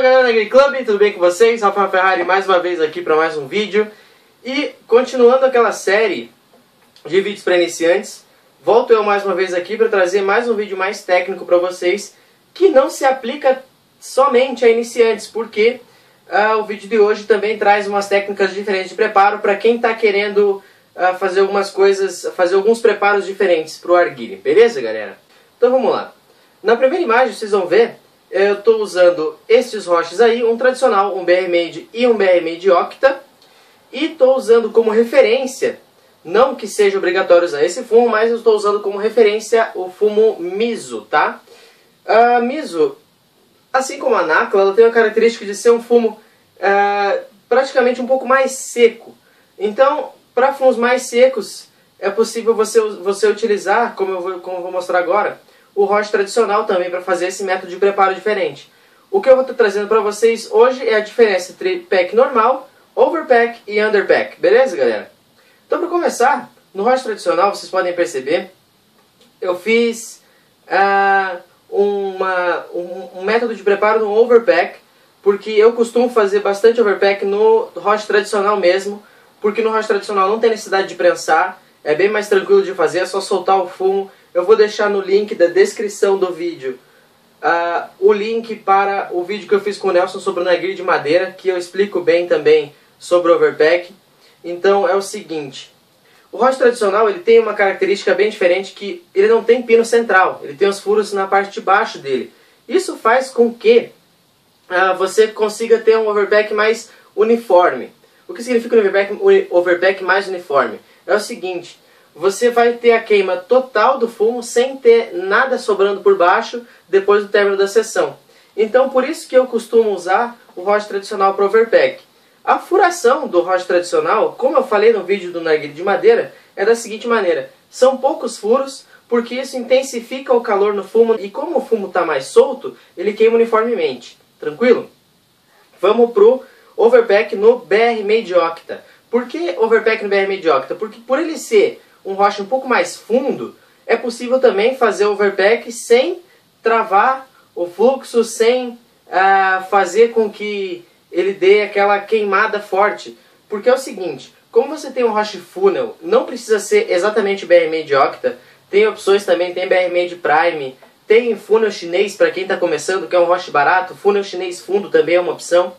Fala galera da Agri Club, tudo bem com vocês? Rafael Ferrari mais uma vez aqui para mais um vídeo. E continuando aquela série de vídeos para iniciantes, volto eu mais uma vez aqui para trazer mais um vídeo mais técnico para vocês que não se aplica somente a iniciantes, porque uh, o vídeo de hoje também traz umas técnicas diferentes de preparo para quem está querendo uh, fazer algumas coisas, fazer alguns preparos diferentes para o arguile, beleza galera? Então vamos lá. Na primeira imagem vocês vão ver eu estou usando estes roches aí, um tradicional, um BR Made e um BR Made Octa. E estou usando como referência, não que seja obrigatório usar esse fumo, mas eu estou usando como referência o fumo Miso, tá? A Miso, assim como a Nakla, ela tem a característica de ser um fumo uh, praticamente um pouco mais seco. Então, para fumos mais secos, é possível você, você utilizar, como eu, vou, como eu vou mostrar agora, o roche tradicional também para fazer esse método de preparo diferente. O que eu vou estar trazendo para vocês hoje é a diferença entre pack normal, overpack e underpack. Beleza, galera? Então, para começar, no roche tradicional, vocês podem perceber, eu fiz uh, uma, um, um, método de preparo no overpack, porque eu costumo fazer bastante overpack no roche tradicional mesmo, porque no roche tradicional não tem necessidade de prensar, é bem mais tranquilo de fazer, é só soltar o fumo eu vou deixar no link da descrição do vídeo uh, o link para o vídeo que eu fiz com o Nelson sobre o nagri de madeira, que eu explico bem também sobre o overpack. Então é o seguinte, o roche tradicional ele tem uma característica bem diferente que ele não tem pino central, ele tem os furos na parte de baixo dele. Isso faz com que uh, você consiga ter um overpack mais uniforme. O que significa um overpack, um overpack mais uniforme? É o seguinte, você vai ter a queima total do fumo sem ter nada sobrando por baixo depois do término da sessão. Então por isso que eu costumo usar o roche tradicional para overpack. A furação do roche tradicional, como eu falei no vídeo do narguilé de madeira, é da seguinte maneira. São poucos furos, porque isso intensifica o calor no fumo e como o fumo está mais solto, ele queima uniformemente. Tranquilo? Vamos pro overpack no BR Made Octa. Por que overpack no BR Made Octa? Porque por ele ser um rocha um pouco mais fundo, é possível também fazer overpack sem travar o fluxo, sem uh, fazer com que ele dê aquela queimada forte. Porque é o seguinte, como você tem um roche funnel, não precisa ser exatamente BRMade de Octa, tem opções também, tem BRMade Prime, tem funnel chinês para quem está começando, que é um roche barato, funnel chinês fundo também é uma opção.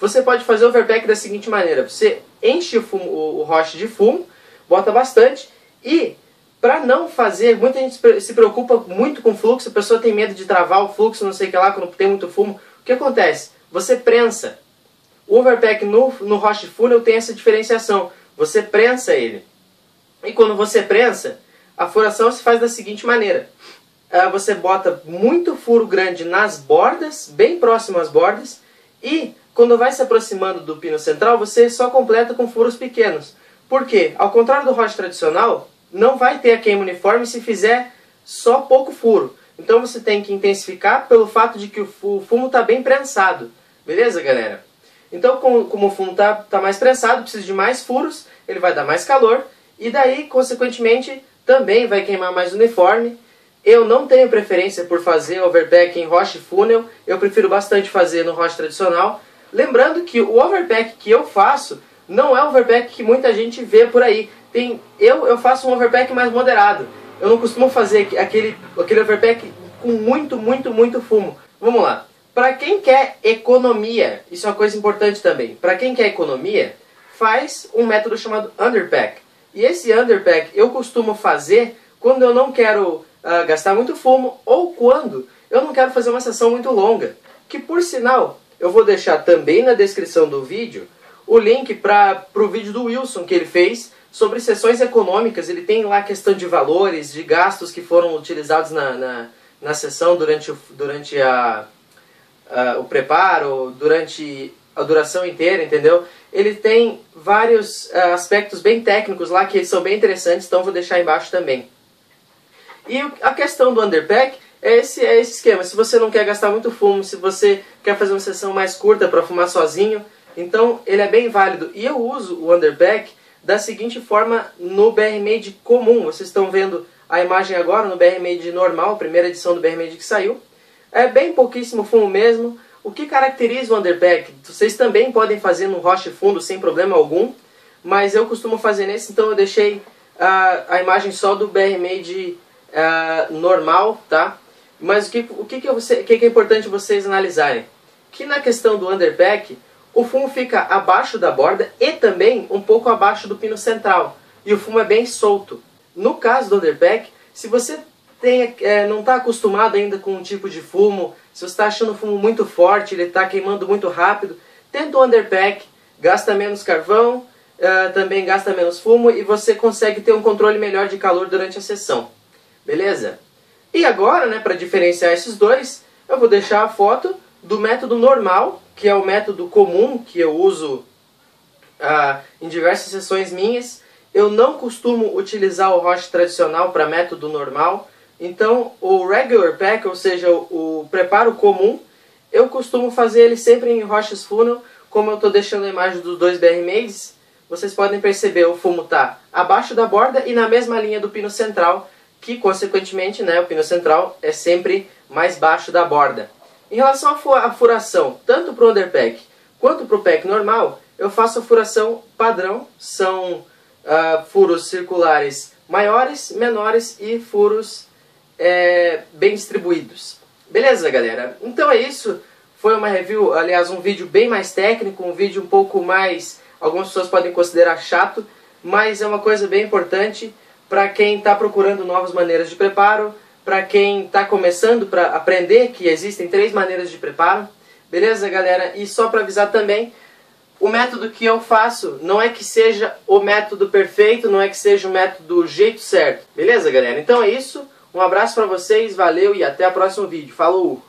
Você pode fazer overpack da seguinte maneira, você enche o, fumo, o, o roche de fumo, bota bastante e para não fazer, muita gente se preocupa muito com fluxo, a pessoa tem medo de travar o fluxo, não sei o que lá, quando tem muito fumo. O que acontece? Você prensa. O overpack no, no Roche Funnel tem essa diferenciação. Você prensa ele. E quando você prensa, a furação se faz da seguinte maneira. Uh, você bota muito furo grande nas bordas, bem próximo às bordas, e quando vai se aproximando do pino central, você só completa com furos pequenos. Por quê? Ao contrário do roche tradicional, não vai ter a queima uniforme se fizer só pouco furo. Então você tem que intensificar pelo fato de que o fumo está bem prensado. Beleza, galera? Então, como o fumo está tá mais prensado, precisa de mais furos, ele vai dar mais calor, e daí, consequentemente, também vai queimar mais uniforme. Eu não tenho preferência por fazer overpack em roche funnel, eu prefiro bastante fazer no roche tradicional. Lembrando que o overpack que eu faço não é o overpack que muita gente vê por aí. Tem, eu, eu faço um overpack mais moderado. Eu não costumo fazer aquele, aquele overpack com muito, muito, muito fumo. Vamos lá. Para quem quer economia, isso é uma coisa importante também. Para quem quer economia, faz um método chamado underpack. E esse underpack eu costumo fazer quando eu não quero uh, gastar muito fumo ou quando eu não quero fazer uma sessão muito longa. Que por sinal, eu vou deixar também na descrição do vídeo o link para o vídeo do Wilson que ele fez sobre sessões econômicas. Ele tem lá a questão de valores, de gastos que foram utilizados na, na, na sessão durante, o, durante a, a, o preparo, durante a duração inteira, entendeu? Ele tem vários uh, aspectos bem técnicos lá que são bem interessantes, então vou deixar embaixo também. E a questão do underpack é esse, é esse esquema. Se você não quer gastar muito fumo, se você quer fazer uma sessão mais curta para fumar sozinho, então ele é bem válido. E eu uso o underback da seguinte forma no BR Made comum. Vocês estão vendo a imagem agora no BR Made normal, primeira edição do BR Made que saiu. É bem pouquíssimo fumo mesmo. O que caracteriza o underpack? Vocês também podem fazer no roche fundo sem problema algum, mas eu costumo fazer nesse, então eu deixei uh, a imagem só do BR Made uh, normal, tá? Mas o que, o que, que, que, que é importante vocês analisarem? Que na questão do underpack, o fumo fica abaixo da borda e também um pouco abaixo do pino central. E o fumo é bem solto. No caso do underpack, se você tem, é, não está acostumado ainda com um tipo de fumo, se você está achando o fumo muito forte, ele está queimando muito rápido, tenta o underpack, gasta menos carvão, uh, também gasta menos fumo e você consegue ter um controle melhor de calor durante a sessão. Beleza? E agora, né, para diferenciar esses dois, eu vou deixar a foto do método normal, que é o método comum que eu uso uh, em diversas sessões minhas. Eu não costumo utilizar o roche tradicional para método normal, então o regular pack, ou seja, o, o preparo comum, eu costumo fazer ele sempre em roches funnel, como eu estou deixando a imagem dos dois BR Maids, vocês podem perceber o fumo está abaixo da borda e na mesma linha do pino central, que consequentemente né, o pino central é sempre mais baixo da borda. Em relação à furação, tanto para o underpack quanto para o pack normal, eu faço a furação padrão, são uh, furos circulares maiores, menores e furos é, bem distribuídos. Beleza, galera? Então é isso. Foi uma review, aliás, um vídeo bem mais técnico, um vídeo um pouco mais... Algumas pessoas podem considerar chato, mas é uma coisa bem importante para quem está procurando novas maneiras de preparo, para quem está começando para aprender que existem três maneiras de preparo. Beleza, galera? E só para avisar também, o método que eu faço não é que seja o método perfeito, não é que seja o método do jeito certo. Beleza, galera? Então é isso. Um abraço para vocês, valeu e até o próximo vídeo. Falou!